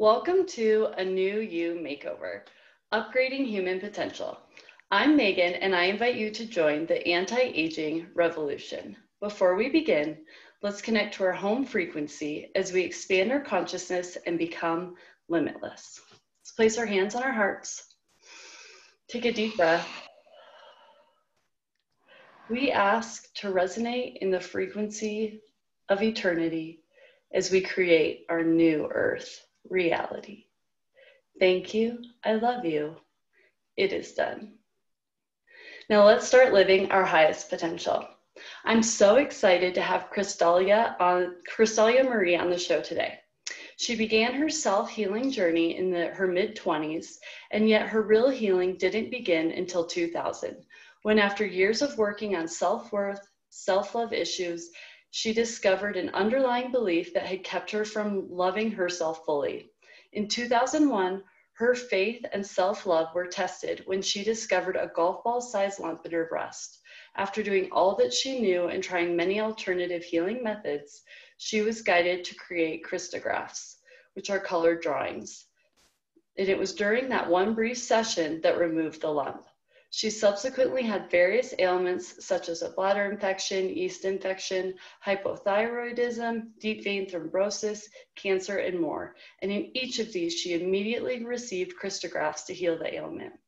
Welcome to a new you makeover, upgrading human potential. I'm Megan and I invite you to join the anti-aging revolution. Before we begin, let's connect to our home frequency as we expand our consciousness and become limitless. Let's place our hands on our hearts. Take a deep breath. We ask to resonate in the frequency of eternity as we create our new earth reality. Thank you. I love you. It is done. Now let's start living our highest potential. I'm so excited to have Krystalya on Krystalya Marie on the show today. She began her self-healing journey in the, her mid-20s, and yet her real healing didn't begin until 2000, when after years of working on self-worth, self-love issues, she discovered an underlying belief that had kept her from loving herself fully. In 2001, her faith and self love were tested when she discovered a golf ball sized lump in her breast. After doing all that she knew and trying many alternative healing methods, she was guided to create Krystagraphs, which are colored drawings. And it was during that one brief session that removed the lump. She subsequently had various ailments such as a bladder infection, yeast infection, hypothyroidism, deep vein thrombosis, cancer, and more. And in each of these, she immediately received Krystagraphs to heal the ailment.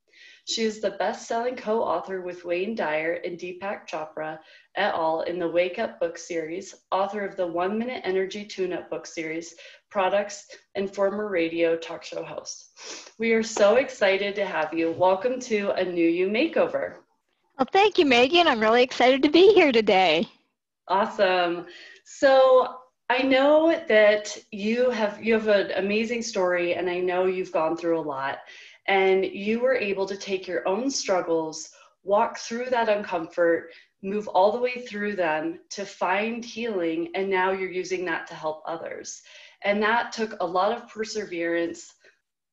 She is the best selling co author with Wayne Dyer and Deepak Chopra et al. in the Wake Up book series, author of the One Minute Energy Tune Up book series, products, and former radio talk show host. We are so excited to have you. Welcome to a New You Makeover. Well, thank you, Megan. I'm really excited to be here today. Awesome. So I know that you have you have an amazing story, and I know you've gone through a lot and you were able to take your own struggles, walk through that uncomfort, move all the way through them to find healing, and now you're using that to help others. And that took a lot of perseverance,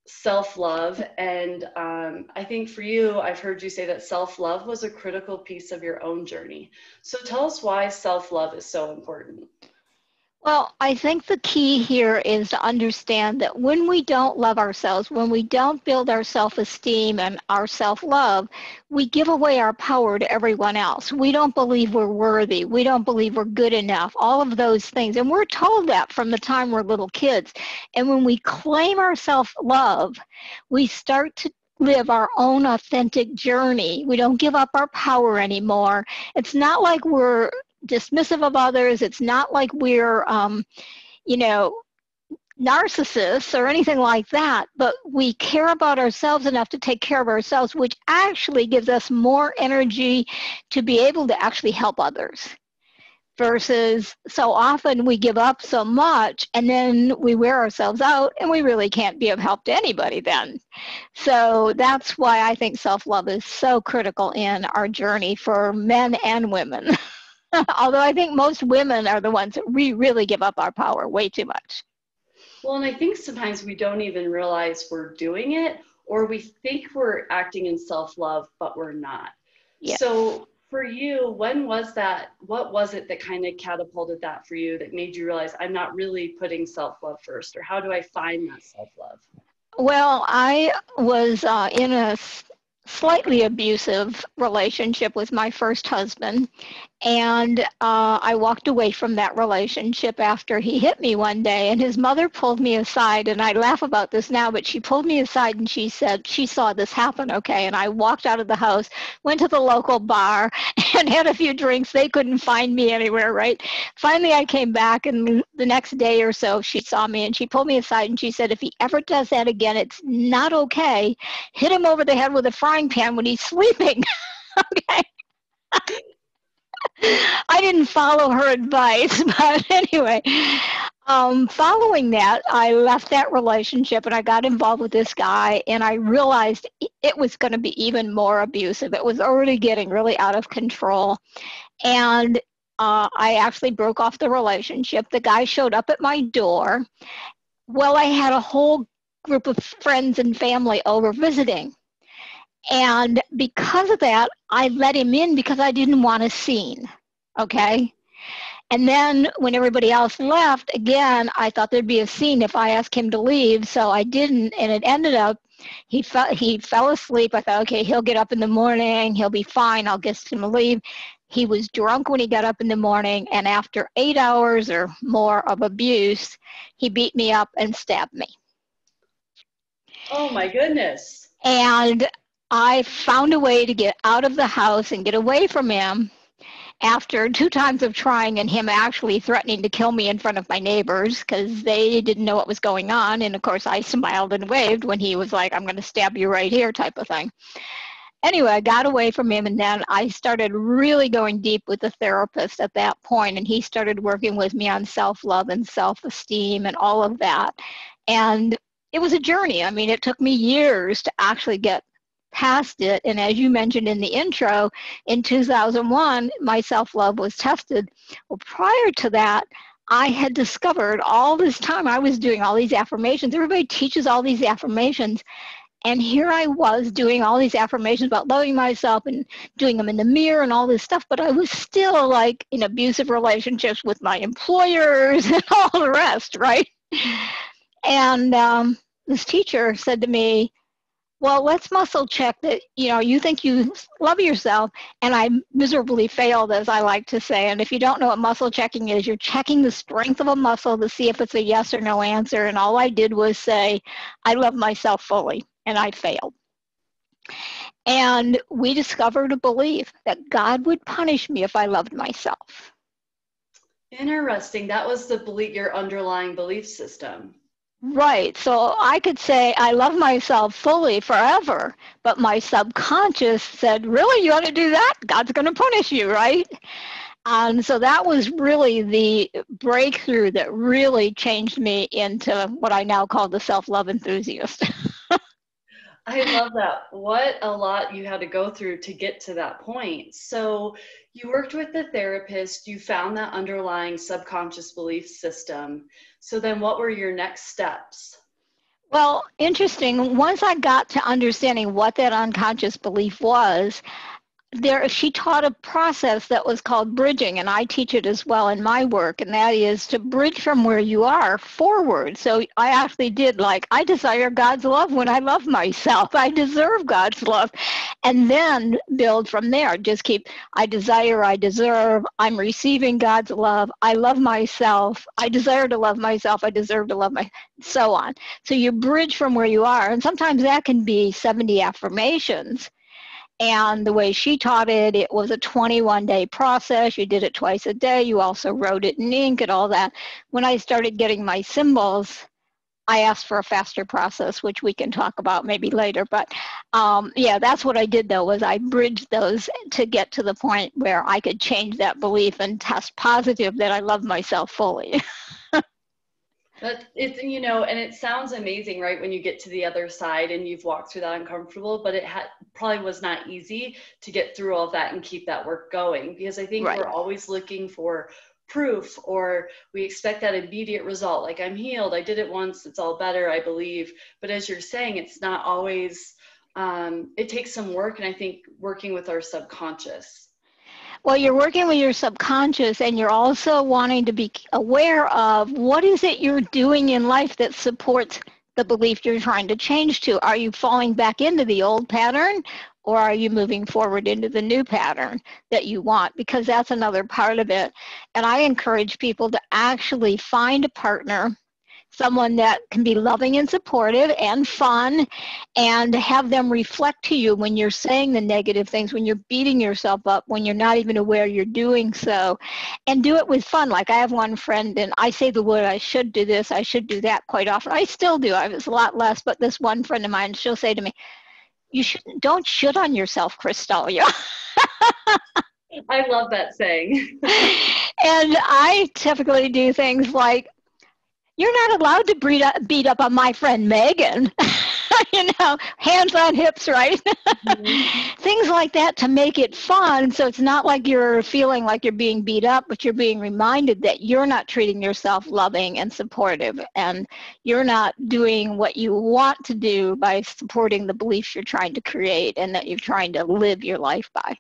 self love, and um, I think for you, I've heard you say that self love was a critical piece of your own journey. So tell us why self love is so important. Well, I think the key here is to understand that when we don't love ourselves, when we don't build our self esteem and our self love, we give away our power to everyone else. We don't believe we're worthy. We don't believe we're good enough. All of those things. And we're told that from the time we're little kids. And when we claim our self love, we start to live our own authentic journey. We don't give up our power anymore. It's not like we're dismissive of others. It's not like we're, um, you know, narcissists or anything like that, but we care about ourselves enough to take care of ourselves, which actually gives us more energy to be able to actually help others. Versus so often we give up so much and then we wear ourselves out and we really can't be of help to anybody then. So that's why I think self love is so critical in our journey for men and women. Although I think most women are the ones that we really give up our power way too much. Well, and I think sometimes we don't even realize we're doing it, or we think we're acting in self love, but we're not. Yes. So, for you, when was that? What was it that kind of catapulted that for you that made you realize I'm not really putting self love first, or how do I find that self love? Well, I was uh, in a slightly abusive relationship with my first husband. And uh, I walked away from that relationship after he hit me one day. And his mother pulled me aside, and I laugh about this now, but she pulled me aside and she said she saw this happen, okay? And I walked out of the house, went to the local bar, and had a few drinks. They couldn't find me anywhere, right? Finally, I came back, and the next day or so, she saw me and she pulled me aside and she said, if he ever does that again, it's not okay. Hit him over the head with a frying pan when he's sleeping, okay? I didn't follow her advice, but anyway, um, following that, I left that relationship and I got involved with this guy, and I realized it was going to be even more abusive. It was already getting really out of control. And uh, I actually broke off the relationship. The guy showed up at my door. Well, I had a whole group of friends and family over visiting. And because of that, I let him in because I didn't want a scene. Okay. And then when everybody else left, again, I thought there'd be a scene if I asked him to leave, so I didn't, and it ended up he fell he fell asleep. I thought, okay, he'll get up in the morning, he'll be fine. I'll get him to leave. He was drunk when he got up in the morning, and after eight hours or more of abuse, he beat me up and stabbed me. Oh my goodness. And I found a way to get out of the house and get away from him after two times of trying and him actually threatening to kill me in front of my neighbors because they didn't know what was going on. And of course, I smiled and waved when he was like, I'm going to stab you right here, type of thing. Anyway, I got away from him, and then I started really going deep with the therapist at that point, and he started working with me on self love and self esteem and all of that. And it was a journey. I mean, it took me years to actually get past it. And as you mentioned in the intro, in 2001, my self love was tested. Well, prior to that, I had discovered all this time I was doing all these affirmations. Everybody teaches all these affirmations. And here I was doing all these affirmations about loving myself and doing them in the mirror and all this stuff, but I was still like in abusive relationships with my employers and all the rest, right? And um, this teacher said to me, well, let's muscle check that, you know, you think you love yourself. And I miserably failed, as I like to say. And if you don't know what muscle checking is, you're checking the strength of a muscle to see if it's a yes or no answer. And all I did was say, I love myself fully. And I failed. And we discovered a belief that God would punish me if I loved myself. Interesting. That was the belief, your underlying belief system. Right. So I could say I love myself fully forever, but my subconscious said, Really, you want to do that? God's going to punish you, right? And so that was really the breakthrough that really changed me into what I now call the self love enthusiast. I love that. What a lot you had to go through to get to that point. So, you worked with the therapist, you found that underlying subconscious belief system. So, then what were your next steps? Well, interesting. Once I got to understanding what that unconscious belief was, there she taught a process that was called bridging and i teach it as well in my work and that is to bridge from where you are forward. So i actually did like i desire god's love when i love myself. I deserve god's love. And then build from there. Just keep i desire i deserve. I'm receiving god's love. I love myself. I desire to love myself. I deserve to love my so on. So you bridge from where you are and sometimes that can be 70 affirmations and the way she taught it, it was a 21 day process. You did it twice a day. You also wrote it in ink and all that. When I started getting my symbols, I asked for a faster process, which we can talk about maybe later. But um, yeah, that's what I did though, was I bridged those to get to the point where I could change that belief and test positive that I love myself fully. That it's you know, and it sounds amazing, right? When you get to the other side and you've walked through that uncomfortable, but it had probably was not easy to get through all of that and keep that work going because I think right. we're always looking for proof or we expect that immediate result. Like I'm healed, I did it once, it's all better, I believe. But as you're saying, it's not always. Um, it takes some work, and I think working with our subconscious well, you're working with your subconscious and you're also wanting to be aware of what is it you're doing in life that supports the belief you're trying to change to. Are you falling back into the old pattern or are you moving forward into the new pattern that you want? Because that's another part of it. And I encourage people to actually find a partner someone that can be loving and supportive and fun and have them reflect to you when you're saying the negative things, when you're beating yourself up, when you're not even aware you're doing so, and do it with fun. Like I have one friend and I say the word, I should do this, I should do that quite often. I still do. I was a lot less, but this one friend of mine, she'll say to me, you shouldn't, don't shit on yourself, Krystalya. I love that saying. and I typically do things like, you're not allowed to beat up, beat up on my friend Megan. you know, hands on hips, right? Mm-hmm. Things like that to make it fun. So it's not like you're feeling like you're being beat up, but you're being reminded that you're not treating yourself loving and supportive. And you're not doing what you want to do by supporting the beliefs you're trying to create and that you're trying to live your life by.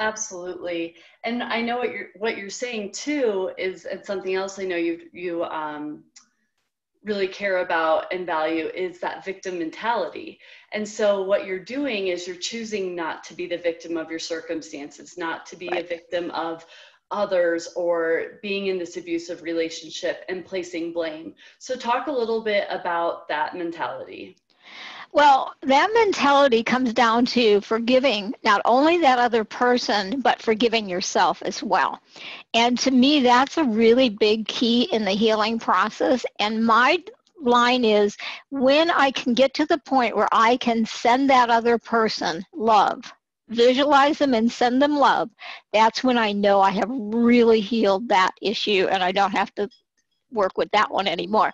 Absolutely. And I know what you're what you're saying too is and something else I know you you um, really care about and value is that victim mentality. And so what you're doing is you're choosing not to be the victim of your circumstances, not to be right. a victim of others or being in this abusive relationship and placing blame. So talk a little bit about that mentality. Well, that mentality comes down to forgiving not only that other person, but forgiving yourself as well. And to me, that's a really big key in the healing process. And my line is when I can get to the point where I can send that other person love, visualize them and send them love, that's when I know I have really healed that issue and I don't have to work with that one anymore.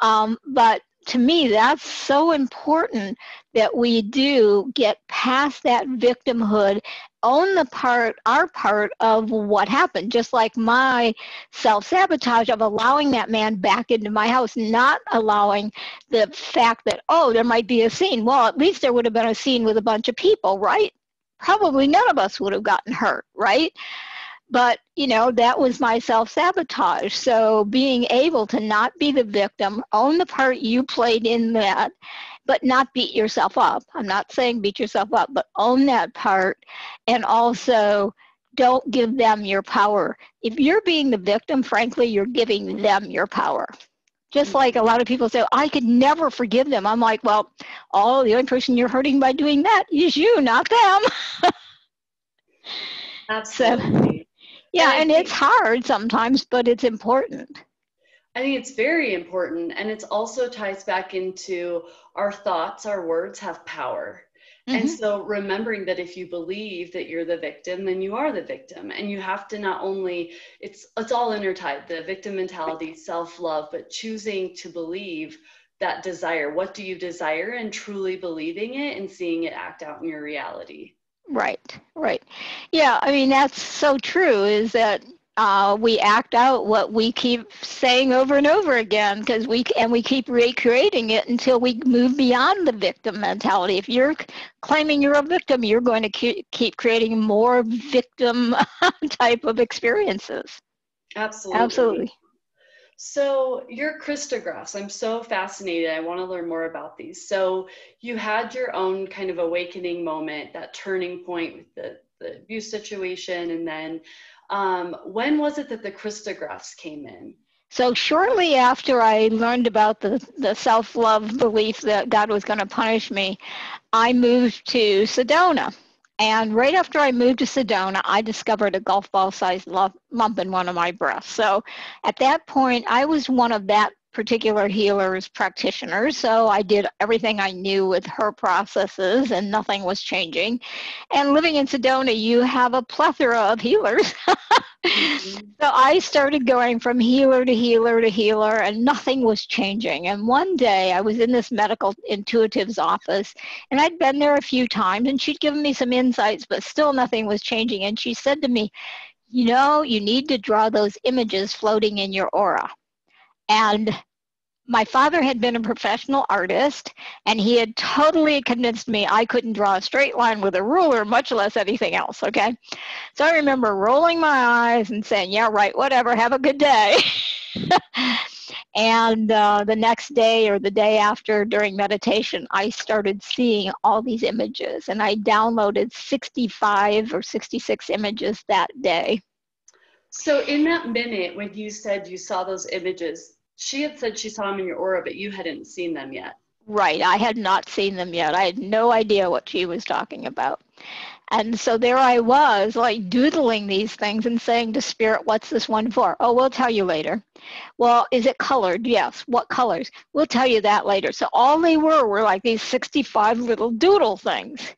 Um, but to me, that's so important that we do get past that victimhood, own the part, our part of what happened. Just like my self sabotage of allowing that man back into my house, not allowing the fact that, oh, there might be a scene. Well, at least there would have been a scene with a bunch of people, right? Probably none of us would have gotten hurt, right? But you know that was my self-sabotage. So being able to not be the victim own the part you played in that but not beat yourself up. I'm not saying beat yourself up but own that part. And also don't give them your power. If you're being the victim frankly you're giving them your power. Just like a lot of people say i could never forgive them. I'm like well oh the only person you're hurting by doing that is you not them. Absolutely yeah, and, and it's hard sometimes, but it's important. I think it's very important. And it also ties back into our thoughts, our words have power. Mm-hmm. And so remembering that if you believe that you're the victim, then you are the victim. And you have to not only, it's it's all intertied, the victim mentality, self-love, but choosing to believe that desire. What do you desire and truly believing it and seeing it act out in your reality. Right, right. Yeah, I mean, that's so true is that uh, we act out what we keep saying over and over again because we and we keep recreating it until we move beyond the victim mentality. If you're claiming you're a victim, you're going to keep, keep creating more victim type of experiences. Absolutely. Absolutely. So your Krystagraphs, I'm so fascinated. I want to learn more about these. So you had your own kind of awakening moment, that turning point with the, the abuse situation. And then um, when was it that the Krystagraphs came in? So shortly after I learned about the, the self-love belief that God was going to punish me, I moved to Sedona. And right after I moved to Sedona, I discovered a golf ball sized lump in one of my breasts. So at that point, I was one of that particular healer's practitioners. So I did everything I knew with her processes and nothing was changing. And living in Sedona, you have a plethora of healers. mm-hmm. So I started going from healer to healer to healer and nothing was changing. And one day I was in this medical intuitive's office and I'd been there a few times and she'd given me some insights, but still nothing was changing. And she said to me, you know, you need to draw those images floating in your aura. And my father had been a professional artist and he had totally convinced me I couldn't draw a straight line with a ruler, much less anything else. Okay. So I remember rolling my eyes and saying, Yeah, right, whatever, have a good day. and uh, the next day or the day after during meditation, I started seeing all these images and I downloaded 65 or 66 images that day. So, in that minute when you said you saw those images, she had said she saw them in your aura, but you hadn't seen them yet. Right. I had not seen them yet. I had no idea what she was talking about. And so there I was, like doodling these things and saying to Spirit, what's this one for? Oh, we'll tell you later. Well, is it colored? Yes. What colors? We'll tell you that later. So all they were were like these 65 little doodle things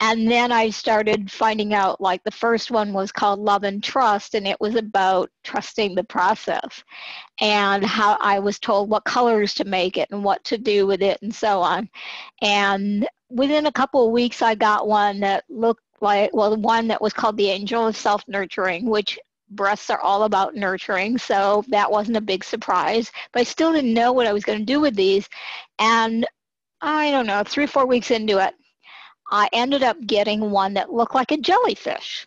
and then I started finding out like the first one was called Love and Trust, and it was about trusting the process and how I was told what colors to make it and what to do with it and so on. And within a couple of weeks, I got one that looked like, well, one that was called The Angel of Self Nurturing, which breasts are all about nurturing, so that wasn't a big surprise. But I still didn't know what I was going to do with these. And I don't know, three four weeks into it, I ended up getting one that looked like a jellyfish.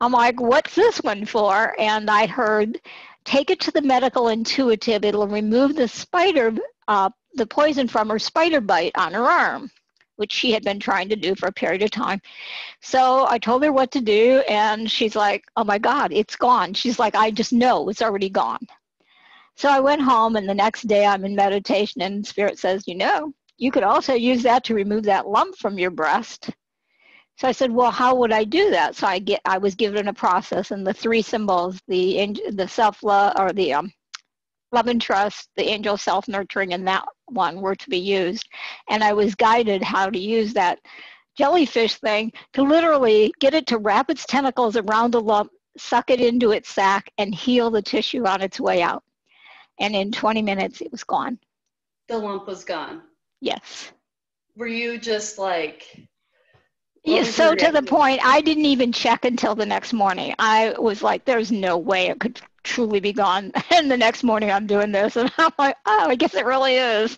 I'm like, what's this one for? And I heard, take it to the medical intuitive. It'll remove the spider, uh, the poison from her spider bite on her arm, which she had been trying to do for a period of time. So I told her what to do, and she's like, oh my God, it's gone. She's like, I just know it's already gone. So I went home, and the next day I'm in meditation, and Spirit says, you know, you could also use that to remove that lump from your breast so I said, well, how would I do that? So I get, I was given a process and the three symbols, the the self love or the um, love and trust, the angel self nurturing, and that one were to be used. And I was guided how to use that jellyfish thing to literally get it to wrap its tentacles around the lump, suck it into its sac, and heal the tissue on its way out. And in 20 minutes, it was gone. The lump was gone. Yes. Were you just like yeah, so to the point, I didn't even check until the next morning. I was like, there's no way it could truly be gone. And the next morning I'm doing this and I'm like, oh, I guess it really is.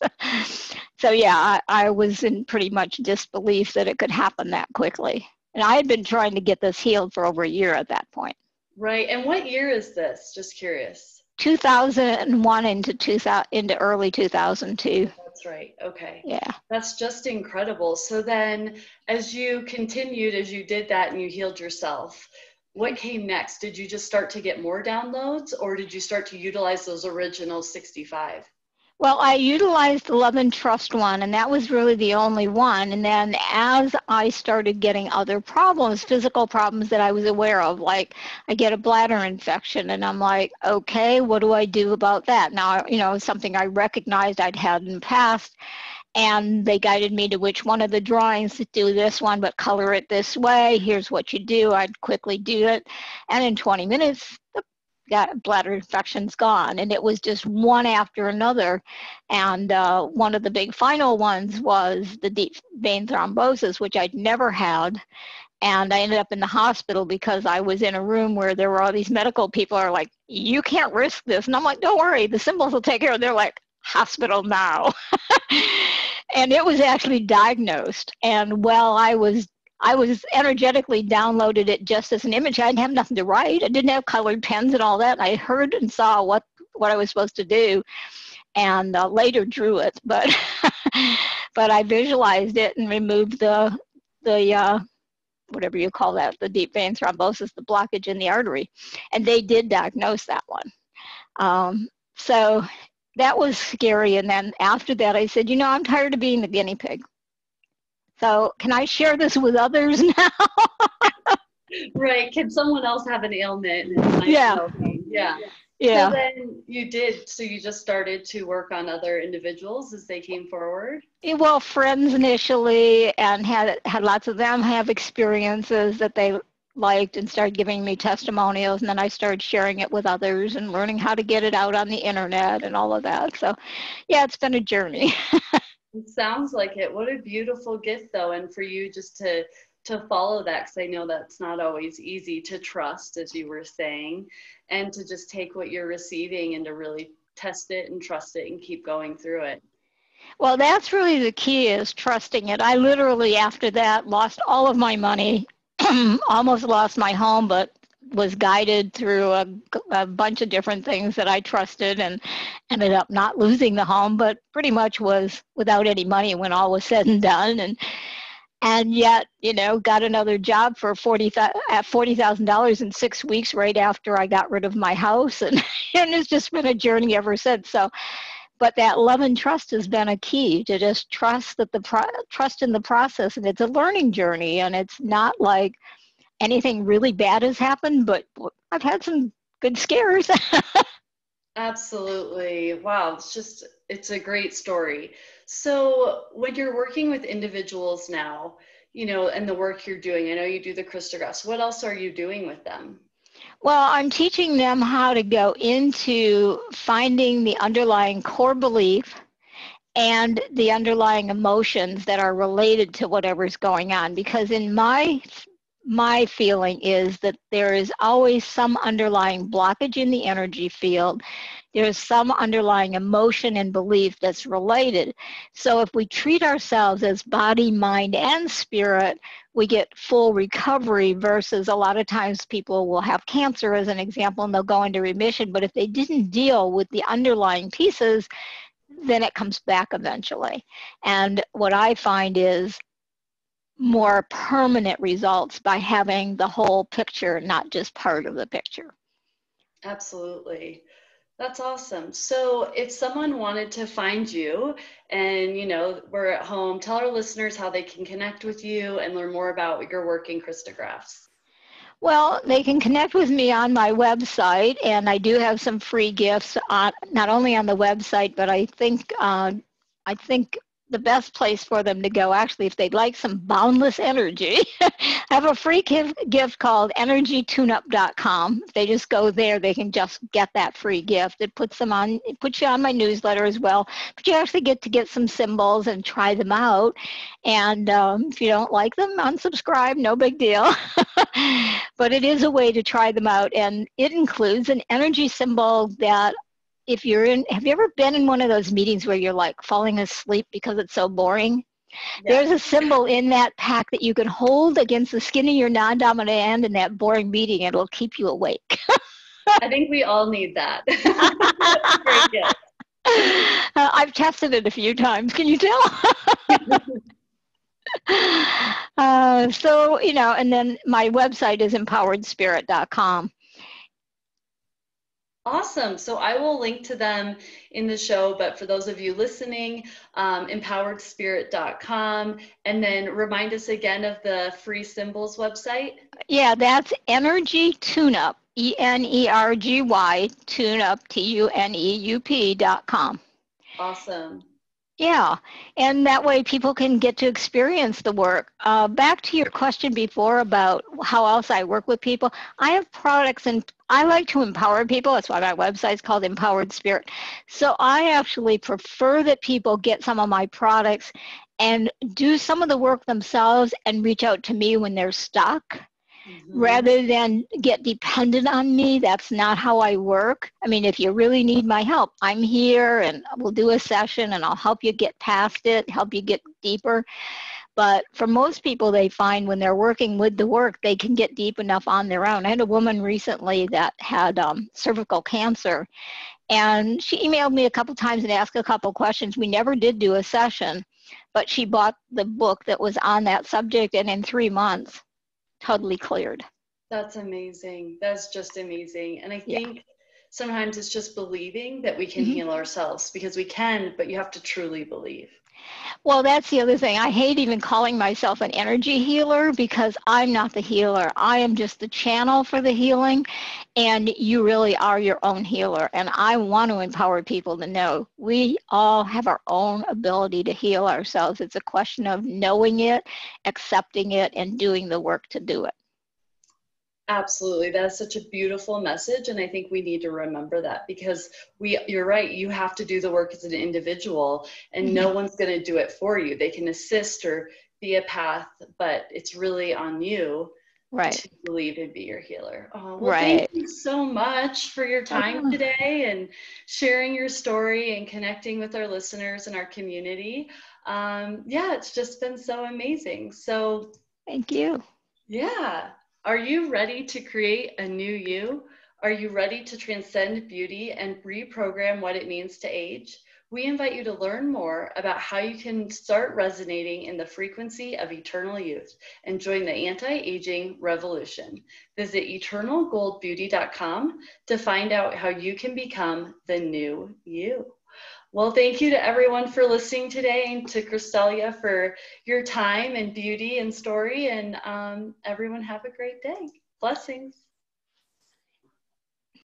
so yeah, I, I was in pretty much disbelief that it could happen that quickly. And I had been trying to get this healed for over a year at that point. Right. And what year is this? Just curious. 2001 into 2000 into early 2002 that's right. Okay. Yeah. That's just incredible. So then as you continued as you did that and you healed yourself what came next? Did you just start to get more downloads or did you start to utilize those original 65 well, I utilized the Love and Trust one, and that was really the only one. And then as I started getting other problems, physical problems that I was aware of, like I get a bladder infection, and I'm like, okay, what do I do about that? Now, you know, something I recognized I'd had in the past. And they guided me to which one of the drawings to do this one, but color it this way. Here's what you do. I'd quickly do it. And in 20 minutes, the got bladder infections gone and it was just one after another. And uh, one of the big final ones was the deep vein thrombosis which i'd never had. And i ended up in the hospital because i was in a room where there were all these medical people are like you can't risk this. And i'm like don't worry the symbols will take care of it. They're like hospital now. And it was actually diagnosed. And while i was I was energetically downloaded it just as an image. I didn't have nothing to write. I didn't have colored pens and all that. I heard and saw what what I was supposed to do, and uh, later drew it. But but I visualized it and removed the the uh, whatever you call that, the deep vein thrombosis, the blockage in the artery, and they did diagnose that one. Um, so that was scary. And then after that, I said, you know, I'm tired of being the guinea pig. So can I share this with others now? right. Can someone else have an ailment? yeah. Yeah. Yeah. So then you did. So you just started to work on other individuals as they came forward. Well, friends initially, and had had lots of them have experiences that they liked and started giving me testimonials and then I started sharing it with others and learning how to get it out on the internet and all of that. So yeah, it's been a journey. It sounds like it. What a beautiful gift, though, and for you just to to follow that because I know that's not always easy to trust, as you were saying, and to just take what you're receiving and to really test it and trust it and keep going through it. Well, that's really the key is trusting it. I literally, after that, lost all of my money, almost lost my home, but was guided through a, a, bunch of different things that I trusted and ended up not losing the home, but pretty much was without any money when all was said and done. And and yet, you know, got another job for forty at forty thousand dollars in six weeks right after I got rid of my house, and and it's just been a journey ever since. So. But that love and trust has been a key to just trust that the pro- trust in the process, and it's a learning journey, and it's not like, anything really bad has happened, but I've had some good scares. Absolutely. Wow. It's just, it's a great story. So, when you're working with individuals now, you know, and the work you're doing, I know you do the crystals. What else are you doing with them? Well, I'm teaching them how to go into finding the underlying core belief and the underlying emotions that are related to whatever's going on. Because in my my feeling is that there is always some underlying blockage in the energy field there's some underlying emotion and belief that's related. So if we treat ourselves as body, mind, and spirit, we get full recovery versus a lot of times people will have cancer as an example and they'll go into remission. But if they didn't deal with the underlying pieces, then it comes back eventually. And what I find is more permanent results by having the whole picture, not just part of the picture. Absolutely. That's awesome. So, if someone wanted to find you and, you know, we're at home, tell our listeners how they can connect with you and learn more about your work in Krystagraphs. Well, they can connect with me on my website, and I do have some free gifts on not only on the website, but I think uh, I think the best place for them to go actually if they'd like some boundless energy. I have a free gift, gift called energytuneup.com if they just go there they can just get that free gift. It puts them on it puts you on my newsletter as well. But you actually get to get some symbols and try them out. And um, if you don't like them unsubscribe no big deal. But it is a way to try them out. And it includes an energy symbol that if you're in, have you ever been in one of those meetings where you're like falling asleep because it's so boring? Yeah. There's a symbol in that pack that you can hold against the skin of your non dominant hand in that boring meeting. It'll keep you awake. I think we all need that. uh, I've tested it a few times. Can you tell? uh, so, you know, and then my website is empoweredspirit.com. Awesome. So I will link to them in the show, but for those of you listening, um, empoweredspirit.com. And then remind us again of the free symbols website. Yeah, that's Energy Tuneup, E N E R G Y, tuneup, T U N E U P.com. Awesome. Yeah, and that way people can get to experience the work. Uh, back to your question before about how else I work with people, I have products and I like to empower people. That's why my website is called Empowered Spirit. So I actually prefer that people get some of my products and do some of the work themselves and reach out to me when they're stuck mm-hmm. rather than get dependent on me. That's not how I work. I mean, if you really need my help, I'm here and we'll do a session and I'll help you get past it, help you get deeper. But for most people, they find when they're working with the work, they can get deep enough on their own. I had a woman recently that had um, cervical cancer, and she emailed me a couple times and asked a couple questions. We never did do a session, but she bought the book that was on that subject, and in three months, totally cleared. That's amazing. That's just amazing. And I think yeah. sometimes it's just believing that we can mm-hmm. heal ourselves because we can, but you have to truly believe. Well, that's the other thing. I hate even calling myself an energy healer because I'm not the healer. I am just the channel for the healing, and you really are your own healer. And I want to empower people to know we all have our own ability to heal ourselves. It's a question of knowing it, accepting it, and doing the work to do it. Absolutely. That's such a beautiful message. And I think we need to remember that because we, you're right, you have to do the work as an individual and mm-hmm. no one's going to do it for you. They can assist or be a path, but it's really on you right. to believe and be your healer. Oh, well, right. Thank you so much for your time today and sharing your story and connecting with our listeners and our community. Um, yeah, it's just been so amazing. So thank you. Yeah. Are you ready to create a new you? Are you ready to transcend beauty and reprogram what it means to age? We invite you to learn more about how you can start resonating in the frequency of eternal youth and join the anti aging revolution. Visit eternalgoldbeauty.com to find out how you can become the new you. Well, thank you to everyone for listening today and to Krystalya for your time and beauty and story. And um, everyone have a great day. Blessings.